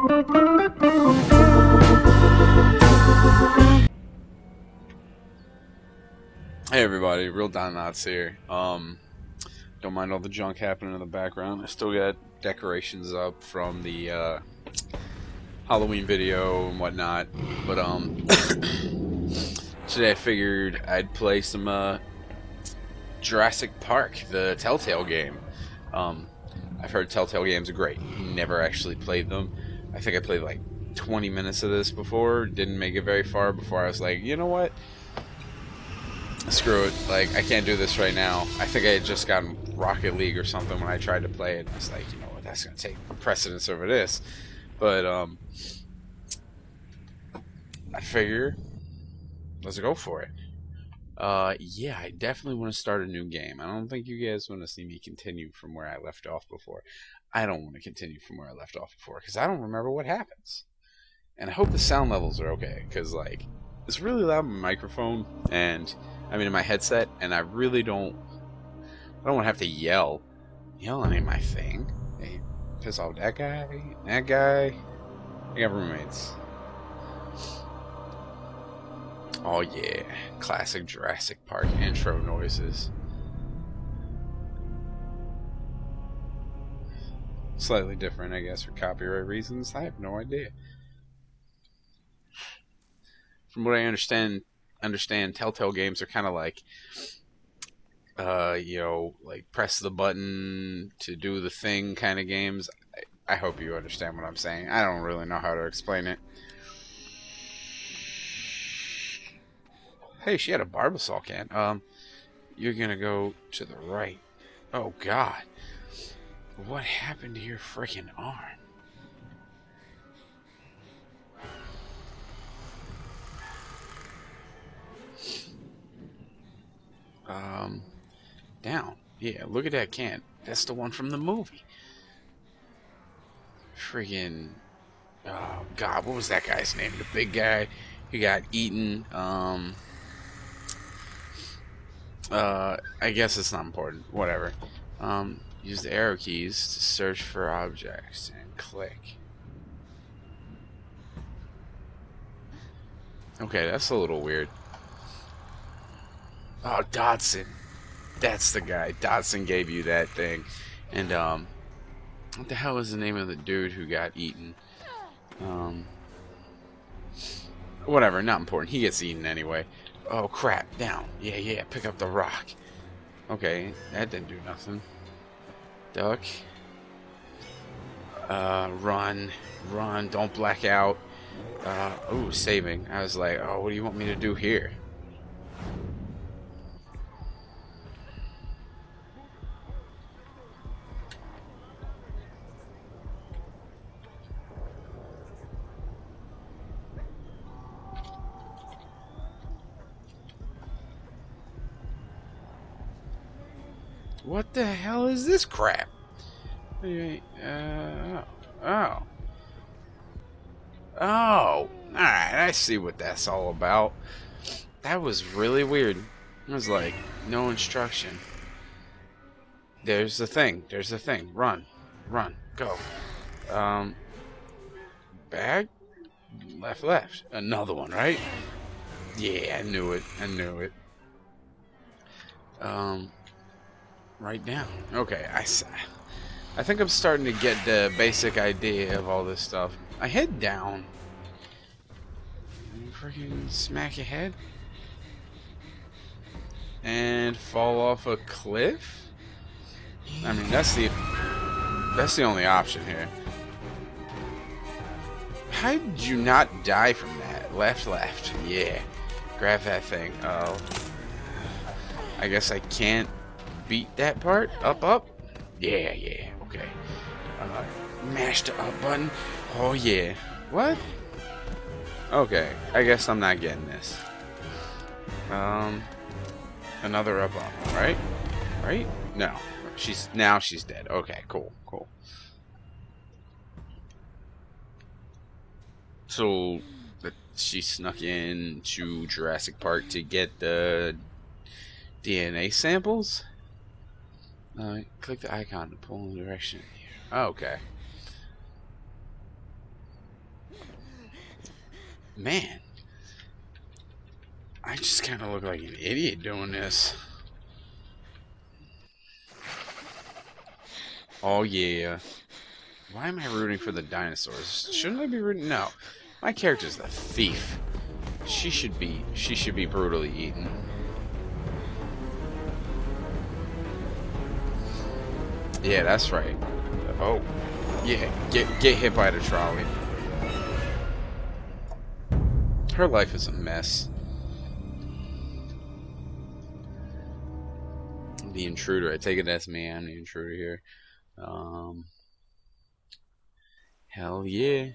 Hey everybody, Real Don Knotts here. Um, don't mind all the junk happening in the background. I still got decorations up from the uh, Halloween video and whatnot. But um, today I figured I'd play some uh, Jurassic Park, the Telltale game. Um, I've heard Telltale games are great. Never actually played them. I think I played like 20 minutes of this before. Didn't make it very far before I was like, you know what? screw it. Like, I can't do this right now. I think I had just gotten Rocket League or something when I tried to play it. I was like, you know what, that's going to take precedence over this. But, um, I figure, let's go for it. Uh, yeah, I definitely want to start a new game. I don't think you guys want to see me continue from where I left off before. I don't want to continue from where I left off before because I don't remember what happens. And I hope the sound levels are okay because, like, it's really loud in my microphone and I mean in my headset, and I really don't. I don't want to have to yell. Yelling ain't my thing. Hey, piss off that guy, that guy. I got roommates. Oh yeah, classic Jurassic Park intro noises. Slightly different, I guess, for copyright reasons. I have no idea. From what I understand, understand Telltale games are kind of like uh, you know, like press the button to do the thing kind of games. I, I, hope you understand what I'm saying. I don't really know how to explain it. Hey, she had a Barbasol can. Um, you're gonna go to the right. Oh God, what happened to your freaking arm? Um, down. Yeah, look at that can. That's the one from the movie. Friggin' oh god, what was that guy's name? The big guy who got eaten. Um, uh, I guess it's not important. Whatever. Um, use the arrow keys to search for objects and click. Okay, that's a little weird. Oh, Dodgson. That's the guy. Dodgson gave you that thing. And, um, what the hell is the name of the dude who got eaten? Um, whatever, not important. He gets eaten anyway. Oh, crap. Down. Yeah, yeah, pick up the rock. Okay, that didn't do nothing. Duck. Uh, run. Run. Don't black out. Uh, ooh, saving. I was like, oh, what do you want me to do here? What the hell is this crap? Uh, oh. Oh. Alright, I see what that's all about. That was really weird. It was like, no instruction. There's the thing. There's the thing. Run. Run. Go. Um. Bag? Left, left. Another one, right? Yeah, I knew it. I knew it. Um. Right down. Okay, I, I think I'm starting to get the basic idea of all this stuff. I head down. Freaking smack your head. And fall off a cliff? I mean, that's the that's the only option here. How did you not die from that? Left, left. Yeah. Grab that thing. Oh. I guess I can't beat that part. Up, up. Yeah, yeah. Okay. Uh, mash the up button. Oh, yeah. What? Okay. I guess I'm not getting this. Um, another up up, right? Right? No. She's now she's dead. Okay, cool, cool. So she snuck in to Jurassic Park to get the DNA samples. Uh, click the icon to pull in the direction. Oh, okay. Man, I just kind of look like an idiot doing this. Oh yeah. Why am I rooting for the dinosaurs? Shouldn't I be rooting? No. My character's the thief. She should be she should be brutally eaten. Yeah, that's right. Oh. Yeah, get get hit by the trolley. Her life is a mess. The intruder. I take it that's me. I'm the intruder here. Um, hell yeah.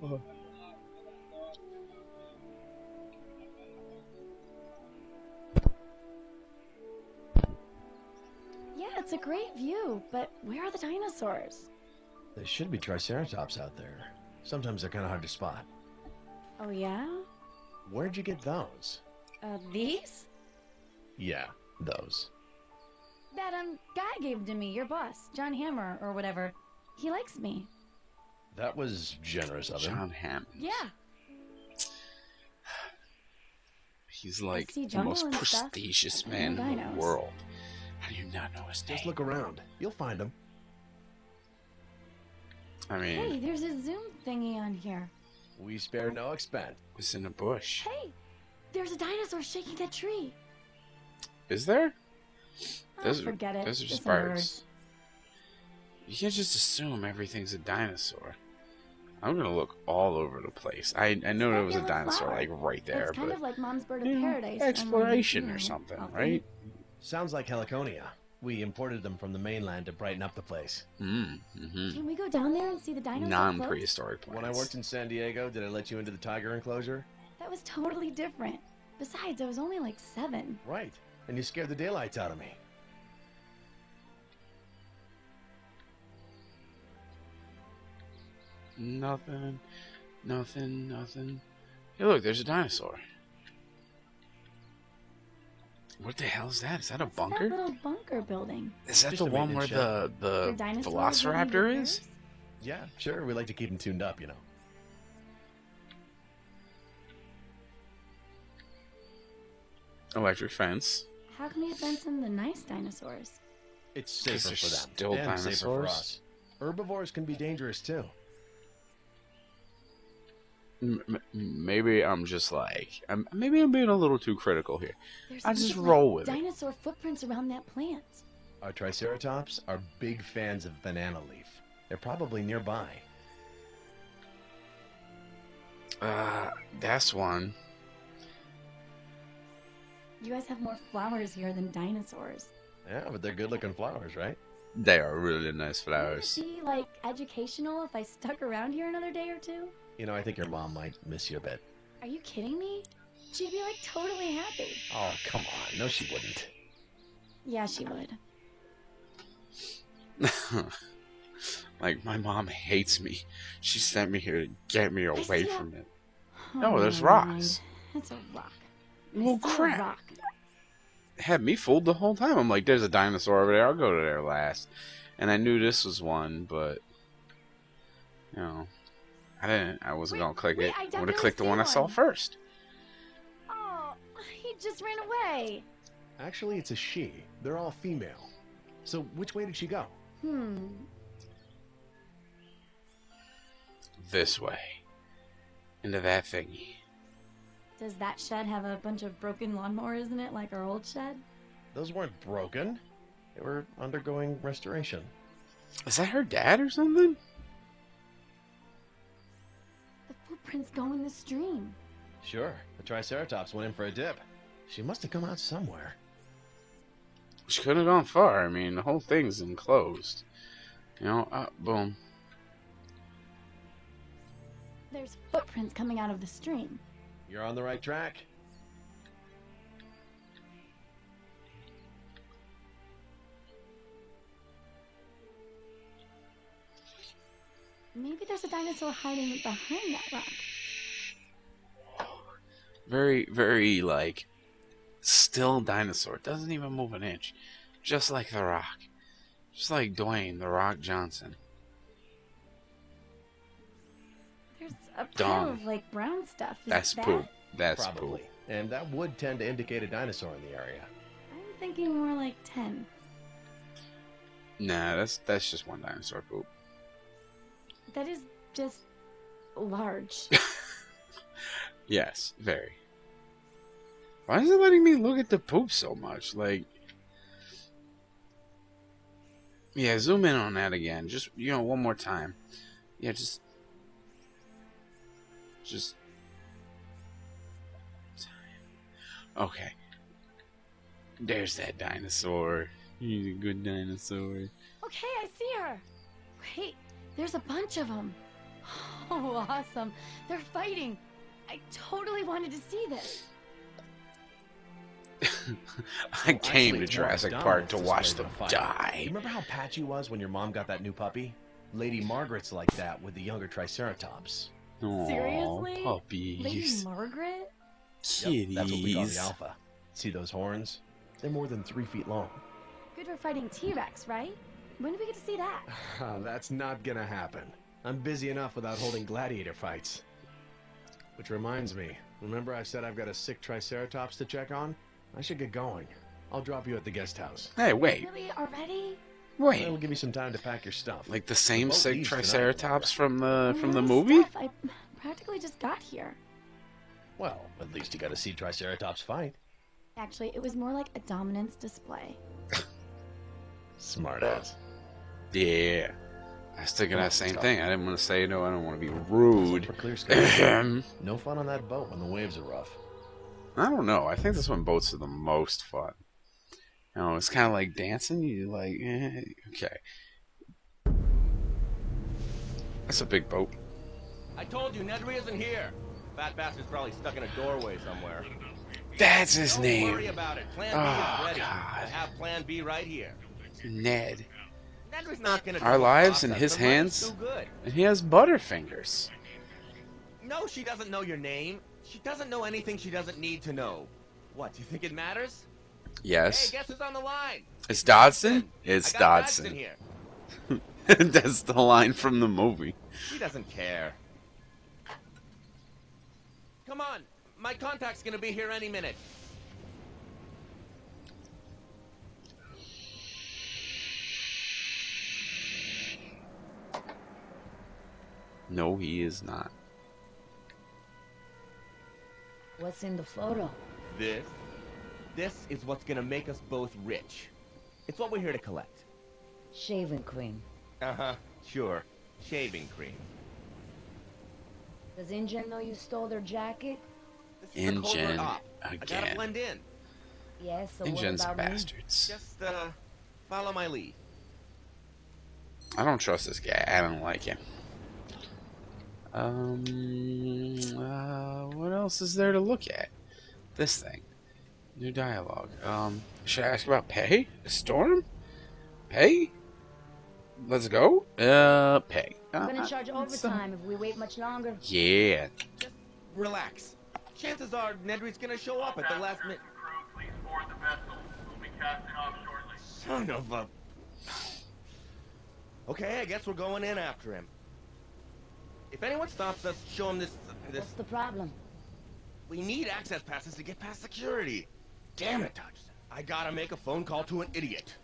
Uh. It's a great view, but where are the dinosaurs? There should be Triceratops out there. Sometimes they're kind of hard to spot. Oh yeah? Where'd you get those? Uh, these? Yeah, those. That, um, guy gave them to me, your boss, John Hammer, or whatever. He likes me. That was generous of him. John Hammond. Yeah. He's like the most and stuff, prestigious man in the world. How do you not know his name? Just look around. You'll find them. I mean, Hey, there's a zoom thingy on here. We spare no expense. it's in a bush. Hey, there's a dinosaur shaking that tree. Is there? Oh, Those are- forget it. those are Just just birds. birds. You can't just assume everything's a dinosaur. I'm gonna look all over the place. I I know that there was a dinosaur flower? like right there, It's kind but of like Mom's Bird of Paradise. only, exploration you or something, healthy. right? Sounds like Heliconia. We imported them from the mainland to brighten up the place. Mm, hmm Can we go down there and see the dinosaurs? Non-prehistoric plants. When I worked in San Diego, did I let you into the tiger enclosure? That was totally different. Besides, I was only like seven. Right. And you scared the daylights out of me. Nothing, nothing, nothing. Hey, look, there's a dinosaur. What the hell is that? Is that a bunker? That little bunker building. Is that Just the one where maintenance the the Your Velociraptor is? Yeah, sure. We like to keep them tuned up, you know. Electric fence. How can we fence in the nice dinosaurs? It's safer they're for them. still and safer for us. Herbivores can be dangerous too. M- m- maybe I'm just like, I'm, maybe I'm being a little too critical here. There's I just roll like, with it. Dinosaur footprints around that plant. Our Triceratops are big fans of banana leaf. They're probably nearby. Uh, that's one. You guys have more flowers here than dinosaurs. Yeah, but they're good looking flowers, right? They are really nice flowers. Would it flowers. be like educational if I stuck around here another day or two? You know, I think your mom might miss you a bit. Are you kidding me? She'd be like totally happy. Oh, come on. No, she wouldn't. Yeah, she would. like my mom hates me. She sent me here to get me away from it. Oh, No, there's rocks. It's a rock. Well, crap. rock. Had me fooled the whole time. I'm like, there's a dinosaur over there. I'll go to there last. And I knew this was one, but you know, I didn't. I wasn't Wait, gonna click wait, it. I I would definitely have clicked the see one I saw first. Oh, he just ran away. Actually, it's a she. They're all female. So, which way did she go? Hmm. This way. Into that thingy. Does that shed have a bunch of broken lawnmowers in it like our old shed? Those weren't broken. They were undergoing restoration. Is that her dad or something? Footprints go in the stream. Sure, the Triceratops went in for a dip. She must have come out somewhere. She couldn't have gone far. I mean, the whole thing's enclosed. You know, uh, boom. There's footprints coming out of the stream. You're on the right track. Maybe there's a dinosaur hiding behind that rock. Very, very, like, still dinosaur. Doesn't even move an inch. Just like the rock. Just like Dwayne the Rock Johnson. There's a pile of like brown stuff. Is That's that? poop. That's Probably. poop. And that would tend to indicate a dinosaur in the area. I'm thinking more like ten. Nah, that's that's just one dinosaur poop. That is just large. Yes, very. Why is it letting me look at the poop so much? Like, yeah, zoom in on that again. Just you know, one more time. Yeah, just, just. Okay. There's that dinosaur. He's a good dinosaur. okay, I see her. Wait, there's a bunch of them. Oh, awesome. They're fighting. I totally wanted to see this. I came Actually, to Jurassic Park to watch them a die. You remember how patchy was when your mom got that new puppy? Lady Margaret's like that with the younger Triceratops. Aw, Seriously? Lady puppies. Margaret? Kitties. That's what we call the alpha. See those horns? They're more than three feet long. Good for fighting T-Rex, right? When do we get to see that? Ah, that's not gonna happen. I'm busy enough without holding gladiator fights. Which reminds me, remember I said I've got a sick Triceratops to check on? I should get going. I'll drop you at the guest house. Hey, wait, Really? Already? wait. It'll give you some time to pack your stuff. Like the same boat sick Triceratops from the from the movie? stuff, I practically just got here. Well, at least you got to see Triceratops fight. Actually, it was more like a dominance display. Smart ass. Yeah. I was thinking that same thing. I didn't want to say no. I don't want to be rude. Clear skies. I no fun on that boat when the waves are rough. I don't know. I think that's when boats are the most fun. You know, it's kind of like dancing. You like, eh, okay. That's a big boat. I told you, Nedry isn't here. Fat bastard's probably stuck in a doorway somewhere. That's his Don't name. worry about it. Plan B Oh, is ready. God. I have Plan B right here. Ned. Nedry's not gonna. Our lives in his hands. Good. And he has butterfingers. No, she doesn't know your name. She doesn't know anything she doesn't need to know. What? Do you think it matters? Yes. Hey, guess who's on the line? It's Dodgson? It's Dodgson. here. That's the line from the movie. She doesn't care. Come on, my contact's gonna be here any minute. No, he is not. What's in the photo? This, this is what's gonna make us both rich. It's what we're here to collect. Shaving cream. Uh huh. Sure. Shaving cream. Does InGen know you stole their jacket? This is a covert InGen op. I gotta blend in. Yes, so InGen's what about bastards. Just uh, follow my lead. I don't trust this guy. I don't like him. Um, uh, what else is there to look at? This thing. New dialogue. Um, should I ask about pay? Storm? Pay? Let's go? Uh, pay. Uh, I'm gonna uh, charge some- overtime if we wait much longer. Yeah. Just relax. Chances are Nedry's gonna show up at the last minute. Son of a. Okay, I guess we're going in after him. If anyone stops us, show him this. This. What's the problem? We need access passes to get past security. Damn it, Dodgson. I gotta make a phone call to an idiot.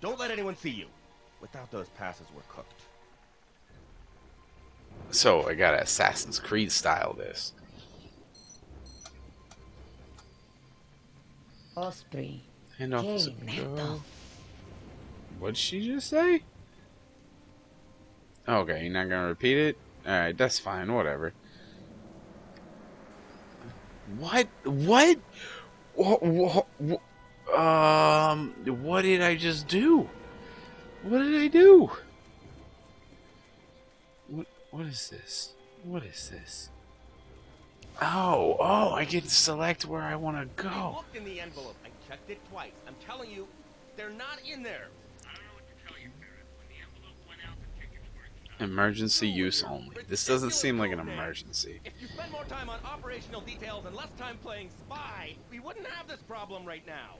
Don't let anyone see you. Without those passes, we're cooked. So, I gotta Assassin's Creed style this. Osprey. Hand off Okay, the Neto. girl. What'd she just say? Okay, you're not gonna repeat it? Alright, that's fine, whatever. What? What? What, what, what? Um, what did I just do? What did I do? What, what is this? What is this? Oh, oh, I get to select where I want to go. I looked in the envelope. I checked it twice. I'm telling you, they're not in there. Emergency use only. This doesn't seem like an emergency. If you spend more time on operational details and less time playing spy, we wouldn't have this problem right now.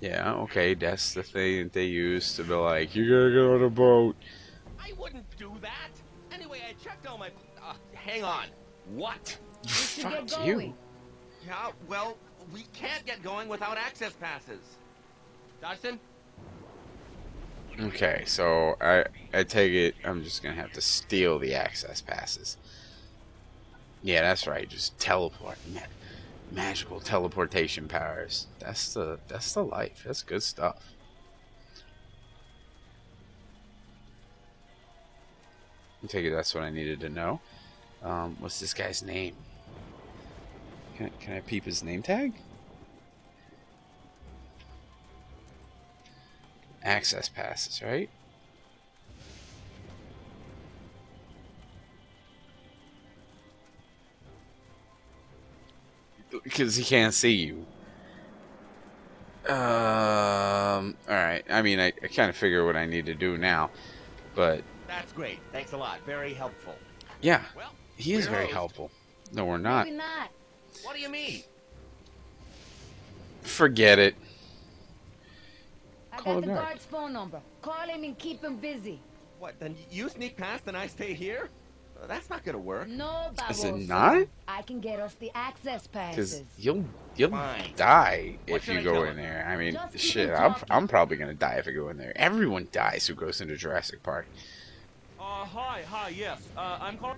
Yeah, okay, that's the thing that they use to be like, you gotta get on a boat. I wouldn't do that. Anyway, I checked all my. Uh, hang on. What? We should get Fuck you. Yeah, well, we can't get going without access passes. Dodgson? Okay, so I I take it I'm just gonna have to steal the access passes. Yeah, that's right. Just teleport, Ma- magical teleportation powers. That's the that's the life. That's good stuff. I take it that's what I needed to know. Um, what's this guy's name? Can can I peep his name tag? Access passes, right? Because he can't see you. Um. All right. I mean, I, I kind of figure what I need to do now, but That's great. Thanks a lot. Very helpful. yeah, Well, he is very host. helpful. No, we're not. Maybe not. What do you mean? Forget it. I Call got the the guard's phone number. Call him and keep him busy. What, then you sneak past and I stay here? Uh, that's not gonna work. No, Is it not? I can get us the access passes. Because you'll you'll Fine. die What if you I go in him? there. I mean, Just shit. I'm. I'm probably gonna die if I go in there. Everyone dies who goes into Jurassic Park. Uh, hi, hi, yes. Uh, I'm calling.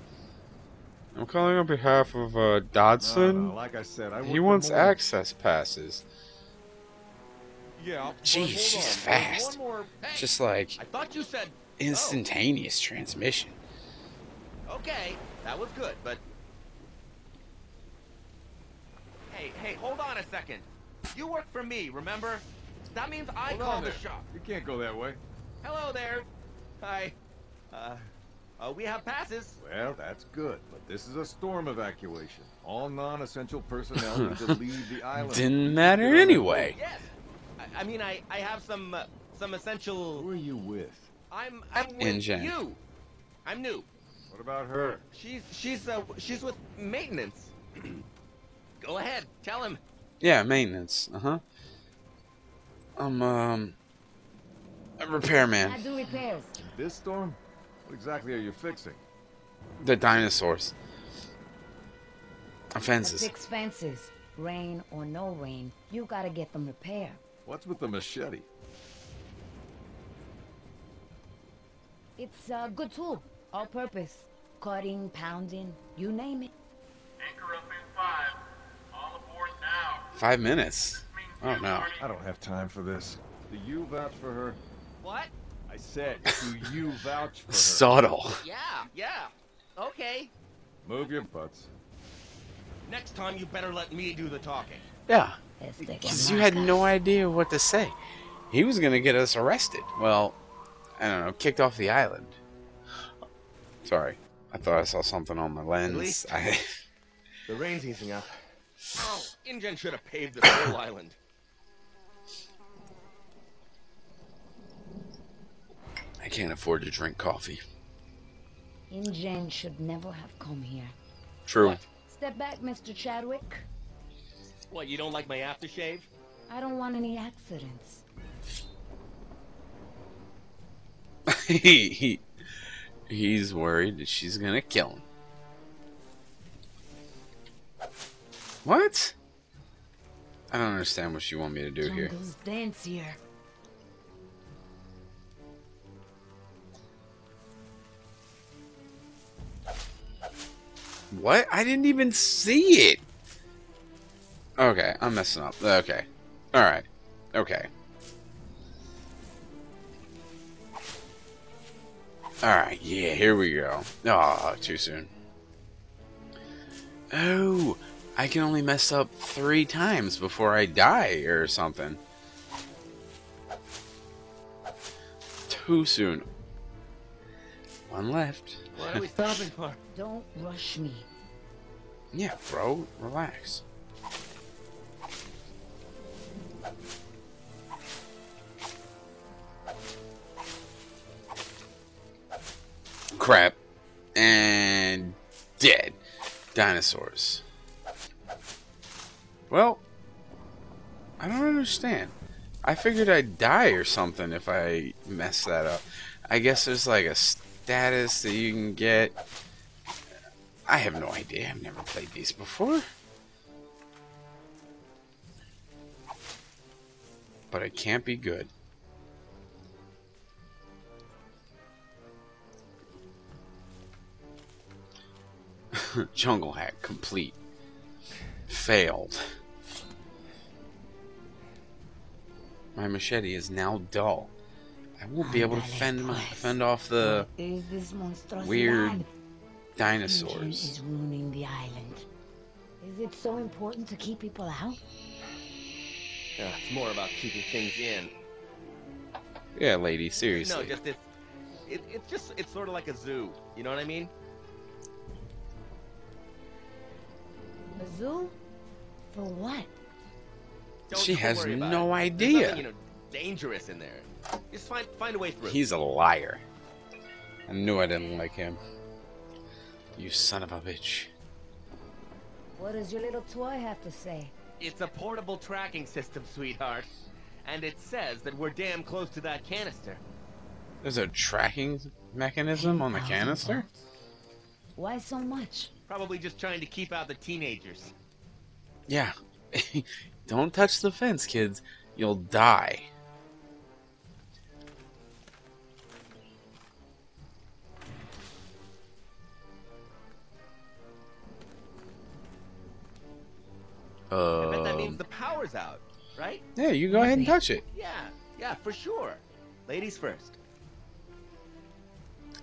I'm calling on behalf of uh, Dodgson. no, like I said, I he wants access passes. Yeah. Jeez, hold she's on. Fast. More. Hey, Just like I thought you said. instantaneous transmission. Okay, that was good, but. Hey, hey, hold on a second. You work for me, remember? That means I Hold call the there. shop. You can't go that way. Hello there. Hi. Uh, uh, we have passes. Well, that's good, but this is a storm evacuation. All non-essential personnel need to leave the island. Didn't matter anyway. Yes. I, I mean, I, I have some, uh, some essential. Who are you with? I'm, I'm with InGen. you. I'm new. What about her? She's, she's, uh, she's with maintenance. Go ahead, tell him. Yeah, maintenance. Uh huh. I'm um a repairman. I do repairs. This storm? What exactly are you fixing? The dinosaurs. I Fences. fix fences. Rain or no rain, you gotta get them repaired. What's with the machete? It's a good tool. All purpose. Cutting, pounding, you name it. Anchor up in five. All aboard now. Five minutes. Oh no. I don't have time for this. Do you vouch for her? What? I said, do you vouch for her? Subtle. Yeah, yeah. Okay. Move your butts. Next time you better let me do the talking. Yeah. Este que Because you had no idea what to say. He was gonna get us arrested. Well, I don't know, kicked off the island. Sorry. I thought I saw something on my lens. I The rain's easing up. Oh, InGen should have paved this whole island. I can't afford to drink coffee. InGen should never have come here. True. What? Step back, Mr. Chadwick. What, you don't like my aftershave? I don't want any accidents. he, he he's worried that she's gonna kill him. What? I don't understand what you want me to do here. Jungles dance here. What? I didn't even see it. Okay, I'm messing up. Okay. Alright. Okay. Alright, yeah, here we go. Oh, too soon. Oh, I can only mess up three times before I die or something. Too soon. One left. What are we stopping for? Don't rush me. Yeah, bro, relax. Crap. And dead. Dinosaurs. Well, I don't understand. I figured I'd die or something if I mess that up. I guess there's like a status that you can get. I have no idea. I've never played these before. But it can't be good. Jungle hack complete. Failed. My machete is now dull. I won't be able to fend my, fend off the What is this weird Tension dinosaurs. is ruining the island. Is it so important to keep people out? Uh, it's more about keeping things in. Yeah, lady, seriously. No, just it's it, it's just it's sort of like a zoo. You know what I mean? A zoo? For what? Don't, She has no it. Idea. nothing, you know, dangerous in there. Just find find a way through. He's a liar. I knew I didn't like him. You son of a bitch. What does your little toy have to say? It's a portable tracking system, sweetheart. And it says that we're damn close to that canister. There's a tracking mechanism on the canister? volts. Why so much? Probably just trying to keep out the teenagers. Yeah. Don't touch the fence, kids. You'll die. Uh, I bet that means Um, the power's out, right? yeah, you go ahead and touch it. Yeah, yeah, for sure. Ladies first.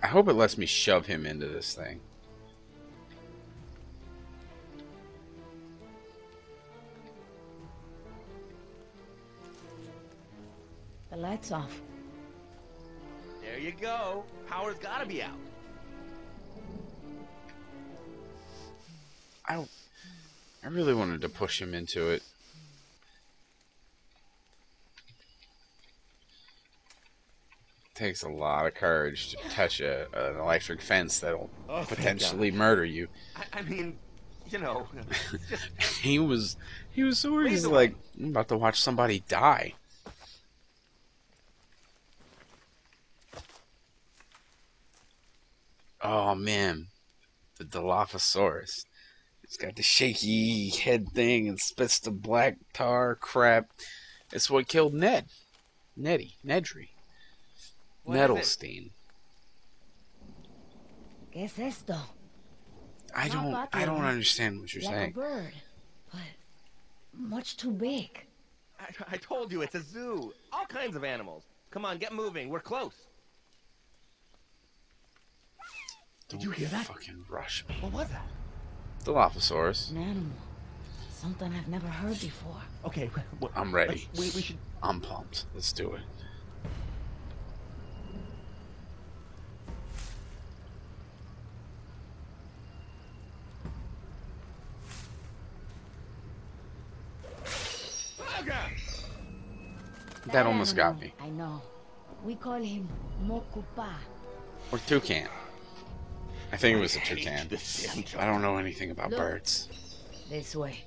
I hope it lets me shove him into this thing. The light's off. There you go. Power's gotta be out. I, don't I really wanted to push him into it. Takes a lot of courage to touch a, an electric fence that'll Oh, potentially murder you. I, I mean, you know, just He was he was so worried. He's like I'm about to watch somebody die. Oh man, the Dilophosaurus. It's got the shaky head thing and spits the black tar crap. It's what killed Ned, Neddy, Nedry, What is? Nettlestein. ¿Qué es esto? I don't, I don't understand what you're like a saying. bird, but much too big. I, I told you it's a zoo. All kinds of animals. Come on, get moving. We're close. Did you hear that? Fucking rush me. What was that? Dilophosaurus. An animal. Something I've never heard before. Okay, well, I'm ready. let's- We, we should. I'm pumped. Let's do it. That almost got me. I know. We call him Mokupa. Or toucan. I think it was a hate toucan. this damn job. I don't know anything about Look. birds. This way.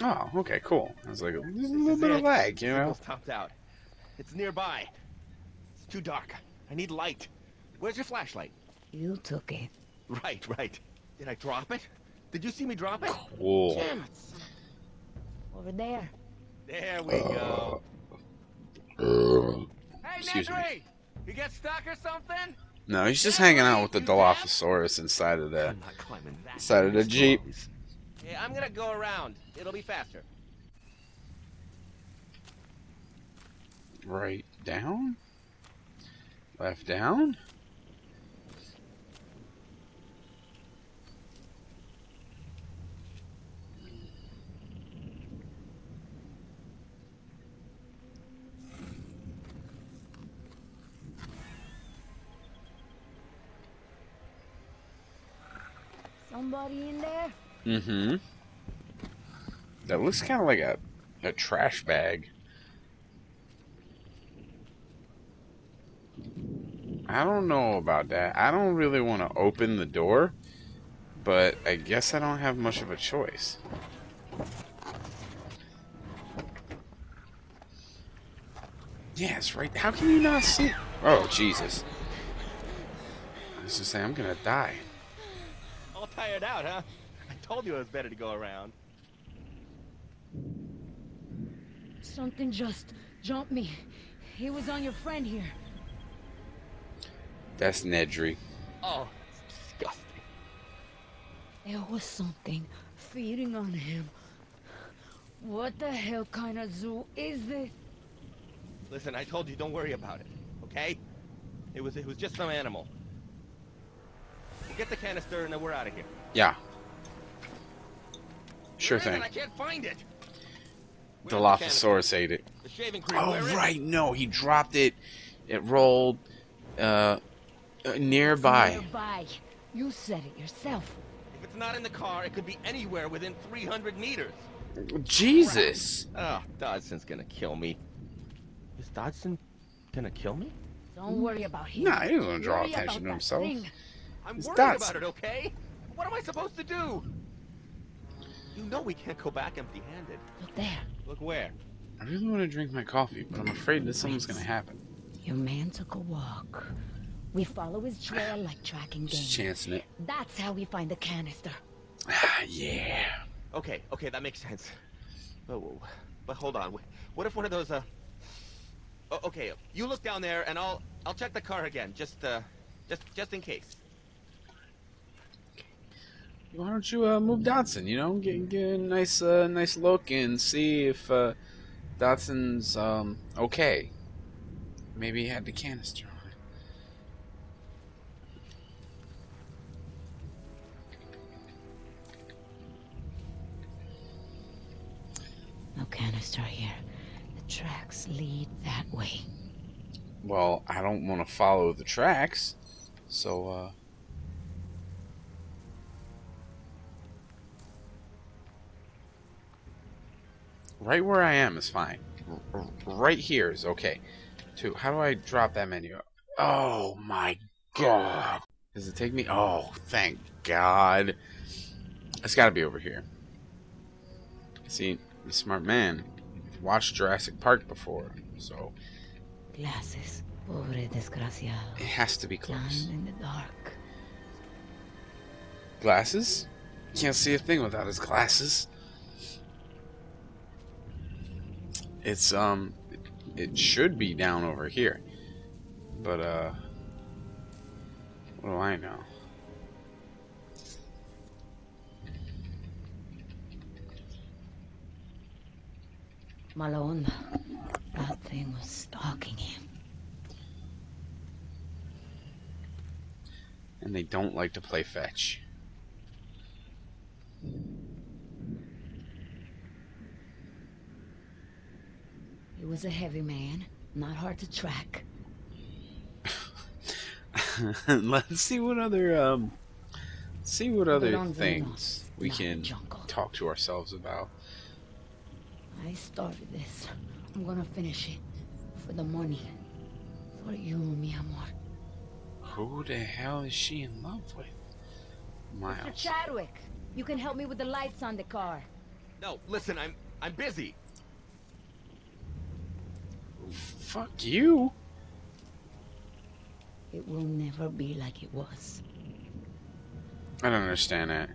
Oh, okay, cool. I was like, there's a little is bit of lag, you know? Signal's topped out. It's nearby. It's too dark. I need light. Where's your flashlight? You took it. Right, right. Did I drop it? Did you see me drop it? Cool. Damn it. Over there. There we go. Uh, Uh, hey, Excuse me. You get stuck or something? No, he's just hanging out with the Dilophosaurus inside of the I'm not climbing that. inside of the jeep. Yeah, I'm gonna go around. It'll be faster. Right down? Left down? Somebody in there? Mm-hmm. That looks kind of like a, a trash bag. I don't know about that. I don't really want to open the door But I guess I don't have much of a choice. Yes, right. How can you not see? Oh, Jesus. I was just saying, I'm gonna die. All tired out, huh? I told you it was better to go around. Something just jumped me. He was on your friend here. That's Nedry. Oh, it's disgusting. There was something feeding on him. What the hell kind of zoo is this? Listen, I told you, don't worry about it, okay? It was it was just some animal. We'll get the canister and then we're out of here. Yeah. Sure Where is thing. I can't find it. Where's The the? Dilophosaurus ate it. The shaving cream. Oh, where is it? right. No, he dropped it. It rolled uh, uh, nearby. Nearby. You said it yourself. If it's not in the car, it could be anywhere within 300 meters. Jesus. Oh, Dodgson's gonna kill me. Is Dodgson gonna kill me? Don't worry about him. Nah, he doesn't draw Worry attention to that himself. thing. I'm It's worried Dodgson. about it, okay? What am I supposed to do? You know we can't go back empty-handed. Look there. Look where? I really want to drink my coffee, but I'm afraid that something's going to happen. Your man took a walk. We follow his trail like tracking Just game. chancing it. That's how we find the canister. Ah, yeah. Okay, okay, that makes sense. But, but hold on. What if one of those, uh... o- Okay, you look down there, and I'll I'll check the car again, just uh, just just in case. Why don't you uh, move Dotson? You know, get, get a nice, uh, nice look and see if uh, Dotson's um, okay. Maybe he had the canister on it. No canister here. The tracks lead that way. Well, I don't want to follow the tracks, so Right where I am is fine. R- right here is okay. Two. How do I drop that menu? Oh my god! Does it take me? Oh, thank God! It's got to be over here. See, the smart man watched Jurassic Park before, so Glasses. Pobre desgraciado. it has to be close. Blind in the dark. Glasses? Can't see a thing without his glasses. It's um it should be down over here. But uh what do I know? Malonda. That thing was stalking him. And they don't like to play fetch. He was a heavy man, not hard to track. Let's see what other um see what other Belongs in things we can jungle. talk to ourselves about. I started this. I'm gonna finish it. For the money. For you, mi amor. Who the hell is she in love with? Mr. Miles. Chadwick, you can help me with the lights on the car. No, listen, I'm I'm busy. Fuck you. It will never be like it was. I don't understand that.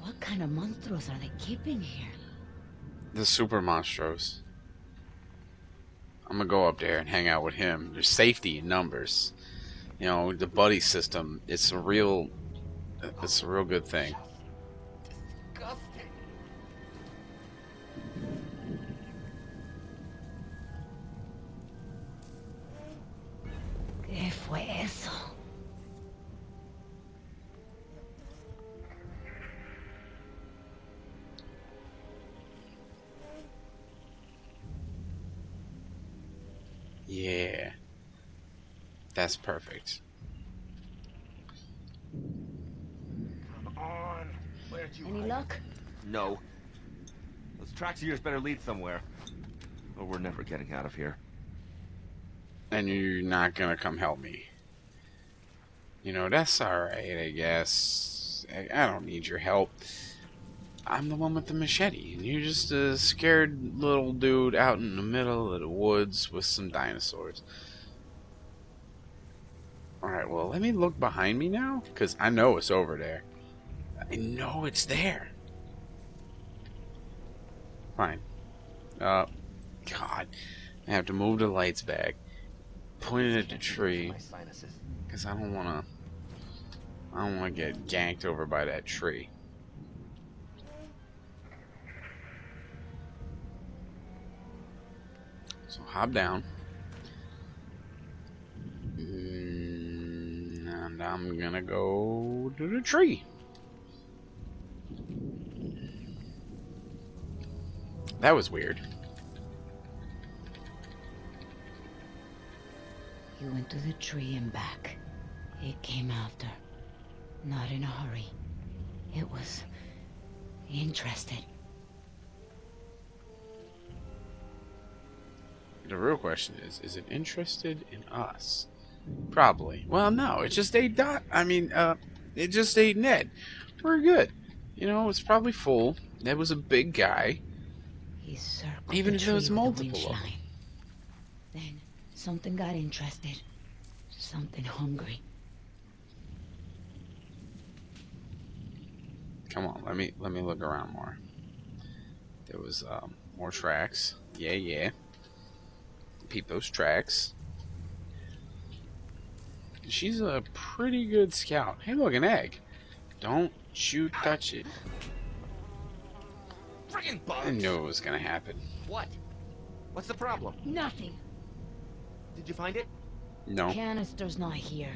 What kind of monsters are they keeping here? The super monstros. I'm gonna go up there and hang out with him. There's safety in numbers. You know, the buddy system. It's a real, it's a real good thing. Fue eso? Yeah, that's perfect. Come on. Where'd you Any hide? luck? No. Those tracks of yours better lead somewhere. Or we're never getting out of here. And you're not gonna come help me. You know, that's alright, I guess. I, I don't need your help. I'm the one with the machete, and you're just a scared little dude out in the middle of the woods with some dinosaurs. Alright, well, let me look behind me now, because I know it's over there. I know it's there. Fine. Uh, God. I have to move the lights back. Point it at the tree. Because I don't want to... I don't want to get ganked over by that tree. So hop down. Mm, And I'm gonna go to the tree. That was weird. He went to the tree and back. It came after. Not in a hurry. It was interested. The real question is, is it interested in us? Probably. Well, no, it just ate Dot. I mean, uh, it just ate Ned. We're good. You know, it's probably full. Ned was a big guy. Even if there was multiple of 'em. Then something got interested. Something hungry. Come on, let me let me look around more. There was um, more tracks. Yeah, yeah. Peep those tracks. She's a pretty good scout. Hey, look, an egg. Don't you touch it. Friggin' I knew it was gonna happen. What? What's the problem? Nothing. Did you find it? No. Canister's not here.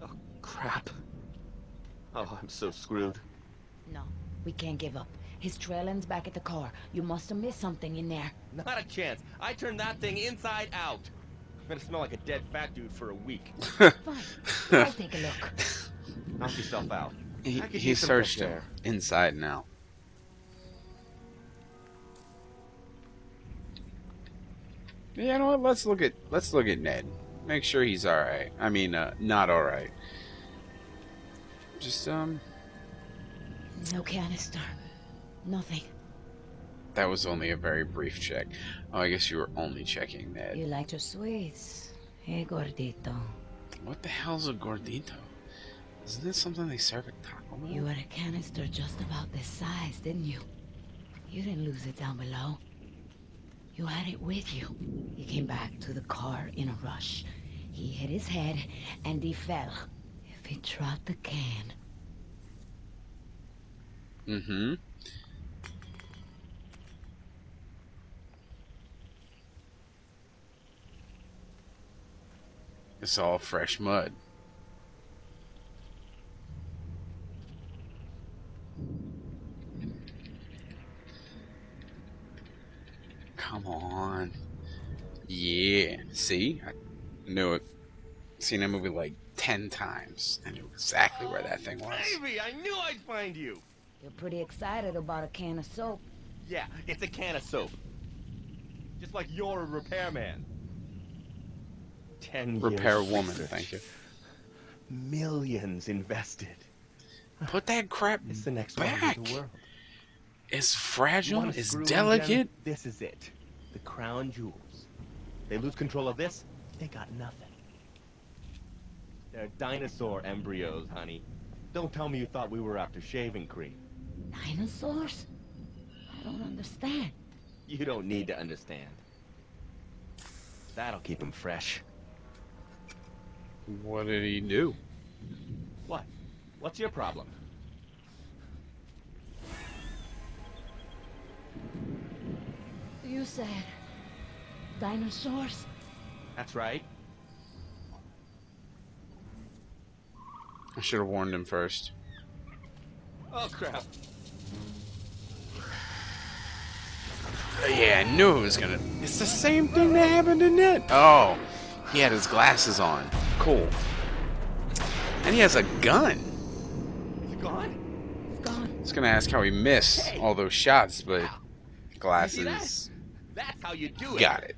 Oh, crap. Oh, I'm so screwed. No, we can't give up. His trail ends back at the car. You must have missed something in there. Not a chance. I turned that thing inside out. I'm gonna smell like a dead fat dude for a week. Fine. I'll take a look. Knock yourself out. He, he searched fresh him inside and you know what? Let's look at let's look at Ned. Make sure he's all right. I mean, uh, not all right. Just um, No canister. Nothing. that was only a very brief check. Oh, I guess you were only checking Ned. You like your sweets. Hey, gordito. What the hell's a gordito? Isn't this something they serve at Taco Bell? You had a canister just about this size, didn't you? You didn't lose it down below. You had it with you. He came back to the car in a rush. He hit his head and he fell. If he dropped the can, Mm-hmm. It's all fresh mud. Come on. Yeah. See? I knew it. Seen that movie like 10 times. I knew exactly where that thing was. Baby, I knew I'd find you. you're pretty excited about a can of soap. Yeah, it's a can of soap. Just like you're a repairman. Ten Repair years woman, research. thank you. Millions invested. Put that crap It's the next wonder back. of the world. It's fragile. Wanna It's delicate. Jen? This is it. The crown jewels. They lose control of this, they got nothing. They're dinosaur embryos, honey. Don't tell me you thought we were after shaving cream. Dinosaurs? I don't understand. You don't need to understand. That'll keep them fresh. What did he do? What? What's your problem? You said dinosaurs? That's right. I should have warned him first. Oh, crap. Yeah, I knew it was gonna. It's the same thing that happened to Ned. Oh, he had his glasses on. Cool. And he has a gun. Is it gone? It's gone. I was gonna ask how he missed Hey. all those shots, but You see glasses. That's how you do it. Got it.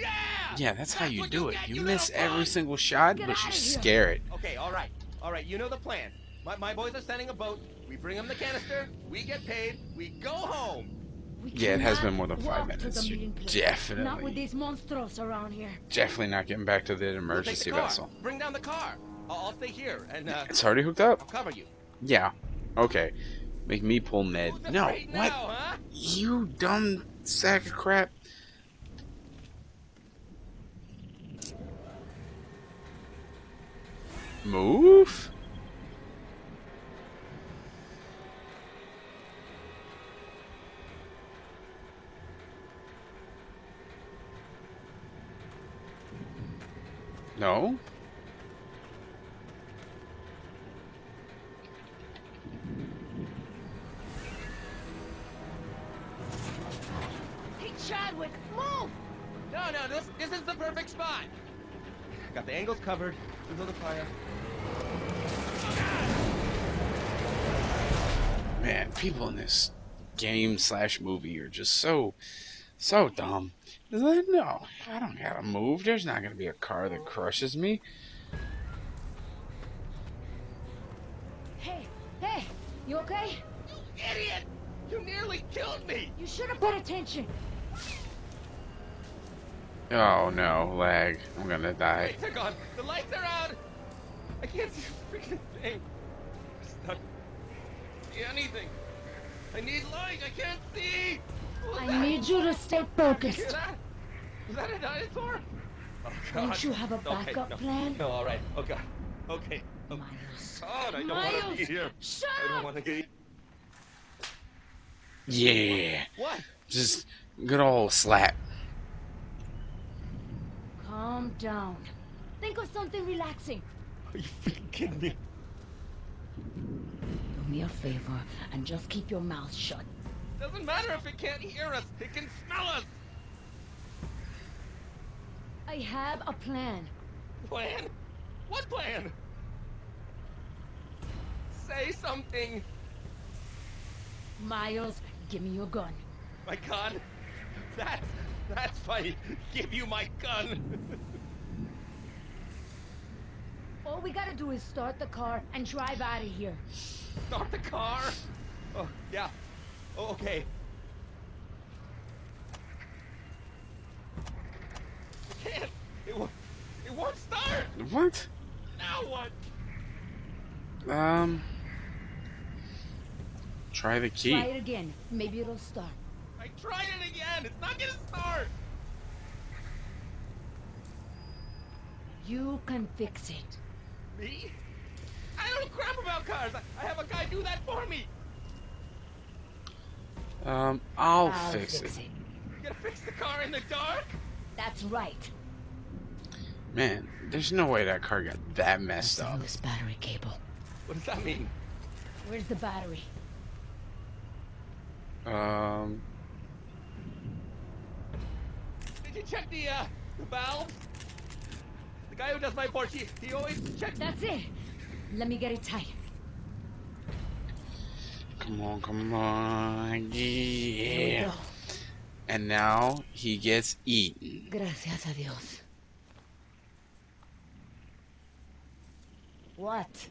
Yeah! Yeah, that's how you do you it. get, You you miss every single shot, Get but you scare it. Okay, all right. All right, you know the plan. My, my boys are sending a boat. We bring them the canister. We get paid. We go home. We Yeah, it has been more than five minutes. the You're meeting place. definitely- Not with these monsters around here. Definitely not getting back to the We'll emergency the vessel. Bring down the car. I'll, I'll stay here and uh, It's already hooked up. I'll cover you. Yeah. Okay. Make me pull Ned. No. What? now, huh? You dumb sack of crap. Move? No? Hey, Chadwick, move! No, no, this this is the perfect spot. Got the angles covered. There's the fire. Man, people in this game slash movie are just so, so dumb. No, I don't gotta move. There's not gonna be a car that crushes me. Hey, hey, you okay? You Idiot! You nearly killed me. You should have paid attention. Oh no, lag. I'm gonna die. Lights are gone. The lights are out. I can't see a freaking thing. It's not see anything. I need light. I can't see. Was I that? need you to stay Hear focused. that? Was that a dinosaur? Oh God. Don't you have a Okay, backup no. plan? No, all right. Oh God. Okay. Oh Miles. God, I don't want to be here. shut I don't up! want to get. Yeah, What? just good old slap. Calm down. Think of something relaxing. Are you freaking kidding me? Do me a favor and just keep your mouth shut. Doesn't matter if it can't hear us. It can smell us. I have a plan. Plan? What plan? Say something. Miles, give me your gun. My gun? That's that's funny. Give you my gun. All we gotta do is start the car and drive out of here. Start the car. Oh yeah. Oh, okay. I can't. It won't. It won't start. What? Now what? Um. Try the key. Try it again. Maybe it'll start. I tried it again. It's not gonna start. You can fix it. Me? I don't know crap about cars. I, I have a guy do that for me. Um, I'll, I'll fix, fix it. it. You gonna fix the car in the dark? That's right. Man, there's no way that car got that messed the up. newest battery cable? What does that mean? Where's the battery? Um, Did you check the uh the valves? The guy who does my Porsche, he, he always checks. That's it. Let me get it tight. come on, come on, yeah. And now he gets eaten. Gracias a Dios. What?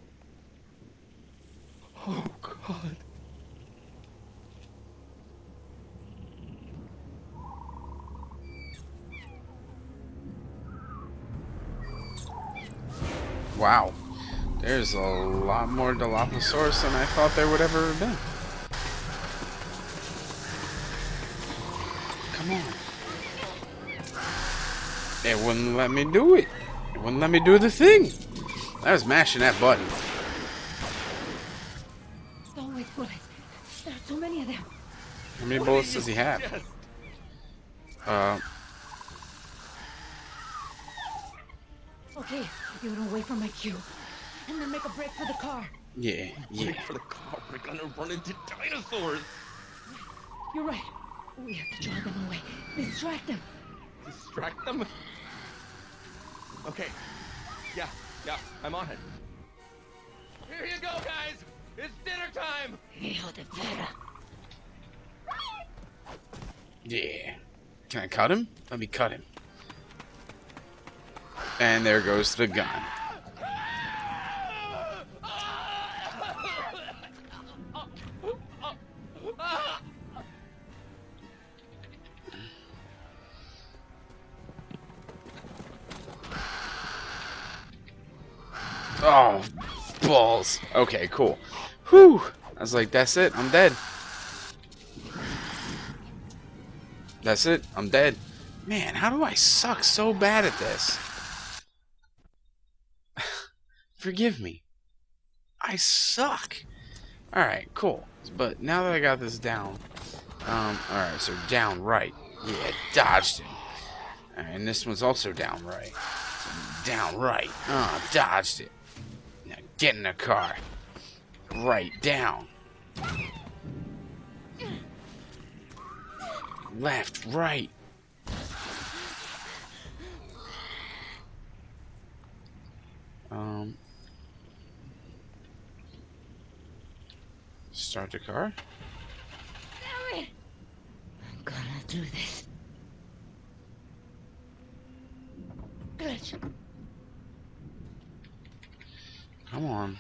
Oh God. Wow. There's a lot more Dilophosaurus than I thought there would ever have been. Come on. It wouldn't let me do it. It wouldn't let me do the thing. I was mashing that button. Don't bullets. There are too many of them. How many bullets does he have? Uh, Okay, you run away from my cue. And then make a break for the car. yeah, yeah. Wait for the car. We're gonna run into dinosaurs. You're right. We have to drive them away. Distract them. Distract them. Okay. Yeah, yeah, I'm on it. Here you go, guys. It's dinner time. Hijo de perra. Yeah. Can I cut him? Let me cut him. And there goes the gun. Oh, balls. Okay, cool. Whew. I was like, that's it. I'm dead. That's it. I'm dead. Man, how do I suck so bad at this? Forgive me. I suck. Alright, cool. But now that I got this down, um, alright, so down right. Yeah, dodged him. Alright, and this one's also down right. Down right. Oh, dodged it. Now get in the car. Right, down. Left, right. Um. Start the car. Damn it! I'm gonna do this. Good. Come on.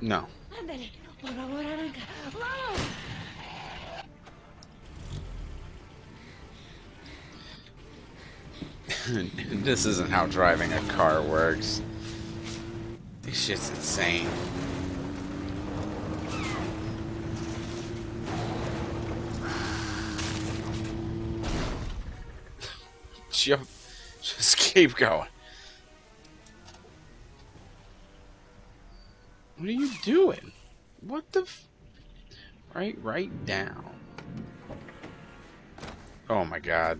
No. Ándale. Por favor, arranca. ¡Vamos! this isn't how driving a car works. This shit's insane. Jump. Just keep going. What are you doing? What the Right, right down. Oh my god.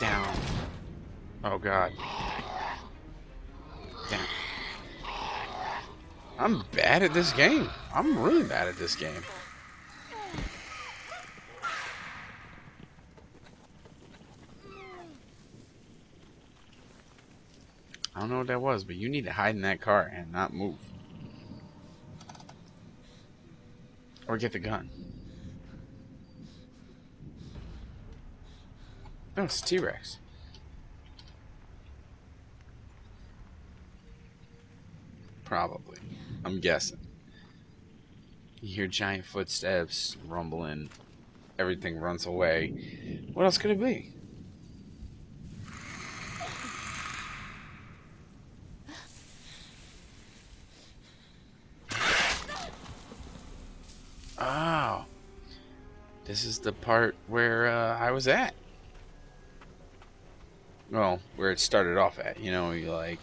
Down. Oh god. Down. I'm bad at this game. I'm really bad at this game. I don't know what that was, but you need to hide in that car and not move. Or get the gun. No, it's T Rex. Probably. I'm guessing. You hear giant footsteps rumbling. Everything runs away. What else could it be? Oh. This is the part where uh, I was at. Well, where it started off at. You know, you like,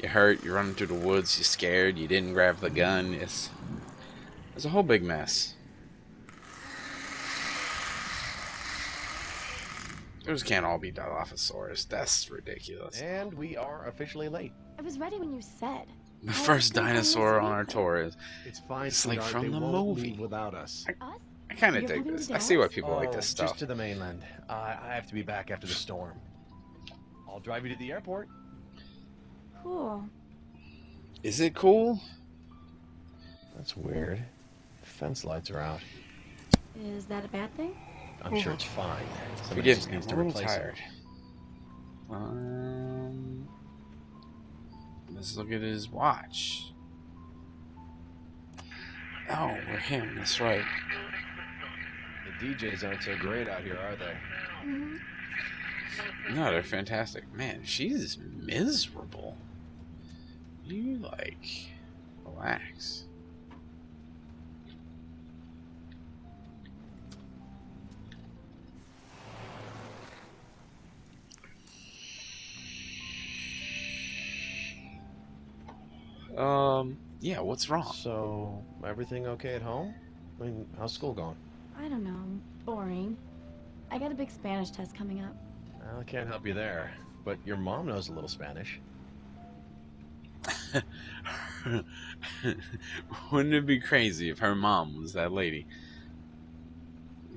you hurt, you're running through the woods, you're scared, you didn't grab the gun. It's, it's a whole big mess. Those can't all be Dilophosaurus. That's ridiculous. And we are officially late. I was ready when you said. The I first dinosaur on our tour is. It's fine, It's like from the movie. without us. Us? I kind of dig this. I see why dance? people like Oh, this stuff. Just to the mainland. Uh, I have to be back after the storm. I'll drive you to the airport. Cool. Is it cool? That's weird. Fence lights are out. Is that a bad thing? I'm sure it's fine. Somebody Forgive just me, I'm needs to little replace 'em. tired. Um, let's look at his watch. Oh, we're him. That's right. The DJs aren't so great out here, are they? No, they're fantastic. Man, she's miserable. You like relax. Um, yeah, what's wrong? So, everything okay at home? I mean, how's school going? I don't know. Boring. I got a big Spanish test coming up. Well, I can't help you there, but your mom knows a little Spanish. Wouldn't it be crazy if her mom was that lady?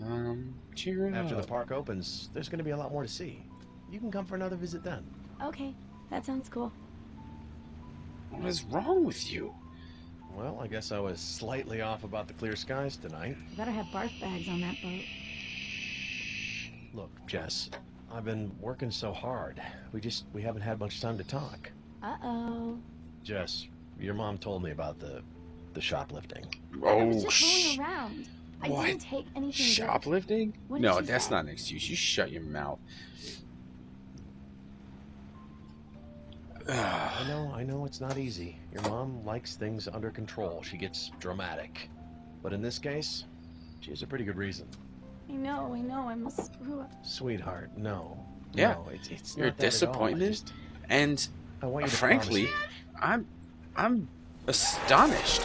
Um, cheer it After up. the park opens, there's going to be a lot more to see. You can come for another visit then. Okay, that sounds cool. What is wrong with you? Well, I guess I was slightly off about the clear skies tonight. You better have barf bags on that boat. Look, Jess, I've been working so hard. We just we haven't had much time to talk. Uh-oh. Jess, your mom told me about the the shoplifting. Oh, I was Oh, just sh- fooling around. I what? didn't take anything. shoplifting? No, that's say? not an excuse. You shut your mouth. I know, I know it's not easy. Your mom likes things under control. She gets dramatic. But in this case, she has a pretty good reason. I know, I know, I'm a screw up. Sweetheart, no. Yeah. No, it's, it's You're not that at. I disappointment? just- and I want you to frankly, promise I'm I'm astonished.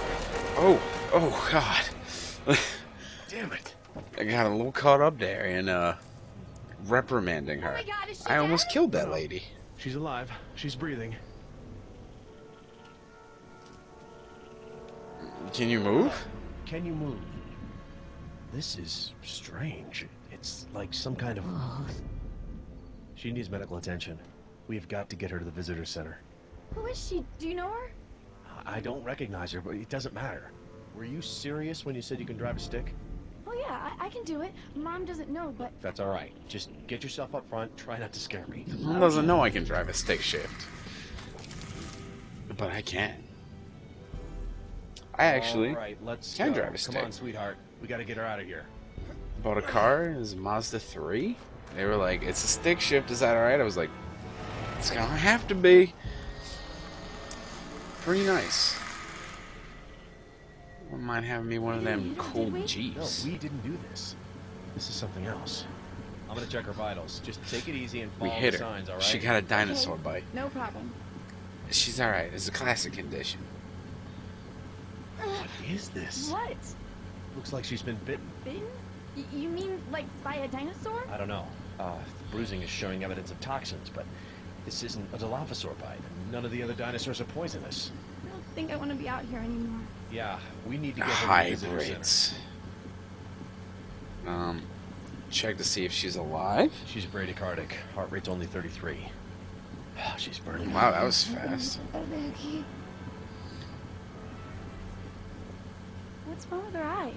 Oh, oh God! Damn it. I got a little caught up there in uh reprimanding Oh her. my god, is she I almost dead? killed that lady. She's alive. She's breathing. Can you move? Can you move? This is strange. It's like some kind of. Oh, She needs medical attention. We've got to get her to the visitor center. Who is she? Do you know her? I don't recognize her, but it doesn't matter. Were you serious when you said you can drive a stick? Oh yeah, I, I can do it. Mom doesn't know, but That's all right. Just get yourself up front. Try not to scare me. Mom doesn't know I can drive a stick shift? But I can. I actually All right, let's can go. drive a stick. Come on, sweetheart. We got to get her out of here. bought a car. It was a Mazda 3. They were like, it's a stick shift. Is that alright? I was like, it's gonna have to be. Pretty nice. Wouldn't mind having me one of them Did cool we? No, we didn't do this. This is something else. I'm gonna check her vitals. Just take it easy and We follow hit the her. signs, all right? She got a dinosaur Okay. bite. no problem. She's alright. It's a classic condition. What is this? What? Looks like she's been bitten. Bitten? Y- you mean like by a dinosaur? I don't know. Uh, the bruising is showing evidence of toxins, but this isn't a Dilophosaur bite. And None of the other dinosaurs are poisonous. I don't think I want to be out here anymore. Yeah, we need to get her to the center. Hybrids. Um, check to see if she's alive. She's bradycardic. Heart rate's only 33. Oh, she's burning. Wow, that was fast. Becky. What's wrong with her eyes?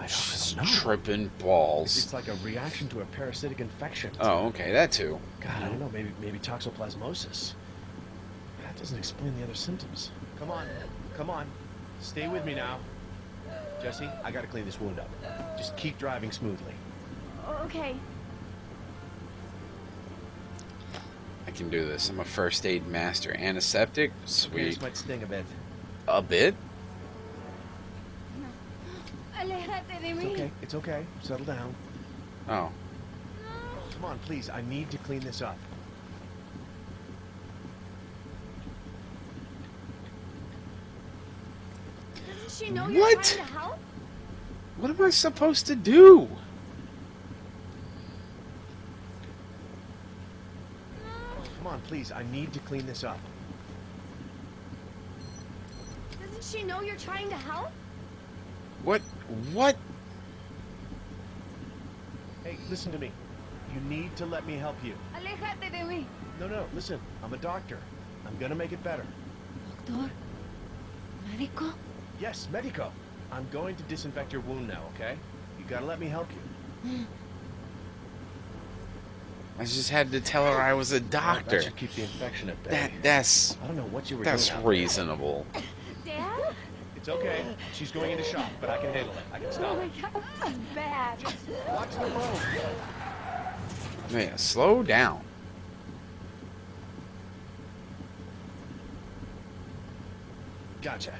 I She's don't, I don't know. tripping balls. It's like a reaction to a parasitic infection. Oh, okay, that too. God, I don't know. Maybe maybe toxoplasmosis. That doesn't explain the other symptoms. Come on, come on, stay with me now, Jesse. I gotta clean this wound up. Just keep driving smoothly. Oh, okay. I can do this. I'm a first aid master. Antiseptic? Okay, Sweet. this might sting a bit. A bit? Aléjate de It's okay. It's okay. Settle down. Oh. Come on, please. I need to clean this up. Doesn't she know you're What? trying to help? What am I supposed to do? Come on, please. I need to clean this up. Doesn't she know you're trying to help? What? What? Hey, listen to me. You need to let me help you. Aléjate de mí. No, no. Listen. I'm a doctor. I'm gonna make it better. Doctor? Médico? Yes, medico. I'm going to disinfect your wound now, okay? You gotta let me help you. I just had to tell her I was a doctor. That should keep the infection at bay. That that's I don't know what you were that's doing. reasonable. Dad? It's okay. She's going into shock, but I can handle it. I can stop. Oh my god, this is bad. Watch the road. Man, slow down. Gotcha.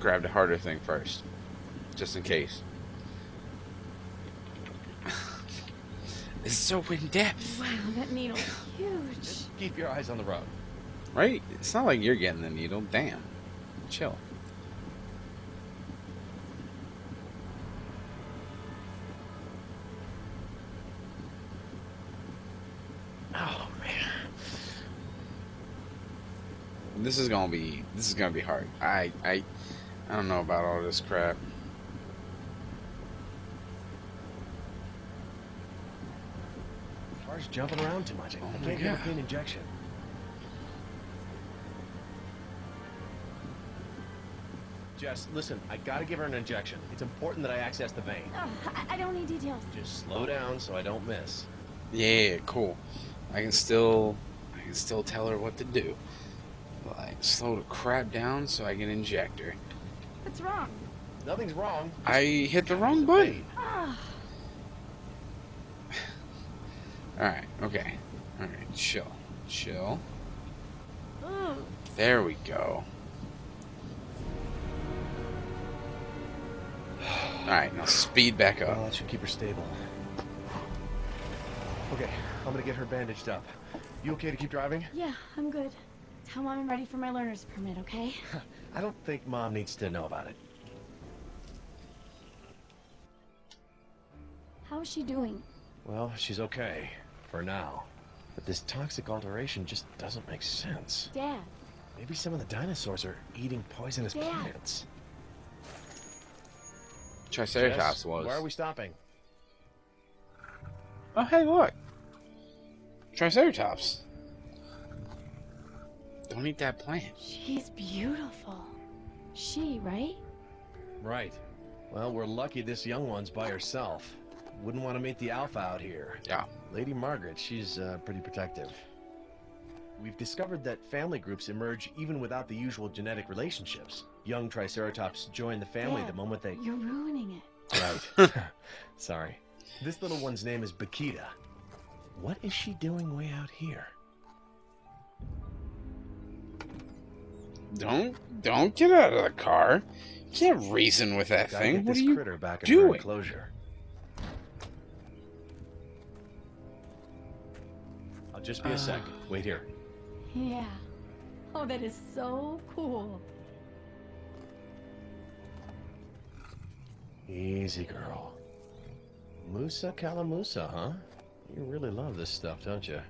Grab the harder thing first. Just in case. it's so in depth. Wow, that needle's huge. Just keep your eyes on the road. Right? It's not like you're getting the needle. Damn. Chill. Oh man. This is gonna be this is gonna be hard. I I I don't know about all this crap. Car's jumping around too much. I Oh I my can't get a God. clean injection. Jess, listen, I gotta give her an injection. It's important that I access the vein. Oh, I, I don't need details. Just slow down so I don't miss. Yeah, cool. I can still I can still tell her what to do. Like slow the crap down so I can inject her. What's wrong? Nothing's wrong. I hit the wrong button. Alright, okay. Alright, chill. Chill. Ooh. There we go. Alright, now speed back up. Well, up. that should keep her stable. Okay, I'm gonna get her bandaged up. You okay to keep driving? Yeah, I'm good. Tell mom I'm ready for my learner's permit, okay? I don't think mom needs to know about it. How is she doing? Well, she's okay. For now. But this toxic alteration just doesn't make sense. Dad. Maybe some of the dinosaurs are eating poisonous Dad. plants. Triceratops Jess, was. Where are we stopping? Oh, hey, look. Triceratops. Don't eat that plant. She's beautiful. She, right? Right. Well, we're lucky this young one's by herself. Wouldn't want to meet the alpha out here. Yeah. Lady Margaret, she's uh, pretty protective. We've discovered that family groups emerge even without the usual genetic relationships. Young Triceratops join the family Dad, the moment they. You're ruining it. Right. Sorry. This little one's name is Bakita. What is she doing way out here? Don't don't get out of the car. You can't reason with that Gotta thing. get What this are you critter back in her doing? enclosure. I'll just be a sec. Ah. Wait here. Yeah. Oh, that is so cool. Easy, girl. Musa Calamusa, huh? You really love this stuff, don't you?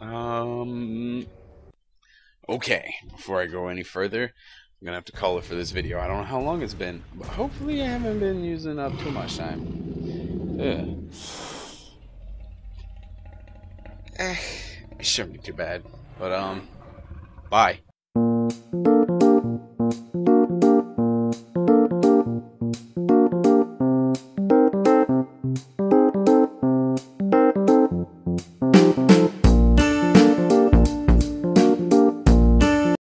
Um. Okay. Before I go any further, I'm gonna have to call it for this video. I don't know how long it's been, but hopefully I haven't been using up too much time. Ugh. Eh, it shouldn't be too bad. But um, bye.